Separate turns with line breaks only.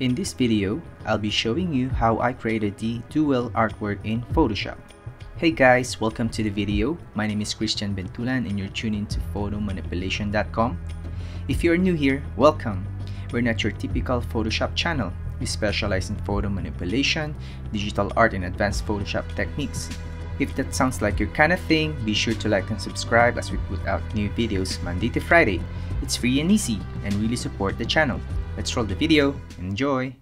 In this video, I'll be showing you how I created the Duel artwork in Photoshop. Hey guys, welcome to the video. My name is Christian Bentulan and you're tuning to photomanipulation.com. If you're new here, welcome. We're not your typical Photoshop channel. We specialize in photo manipulation, digital art and advanced Photoshop techniques. If that sounds like your kind of thing, be sure to like and subscribe as we put out new videos Monday to Friday. It's free and easy and really support the channel. Let's roll the video. Enjoy!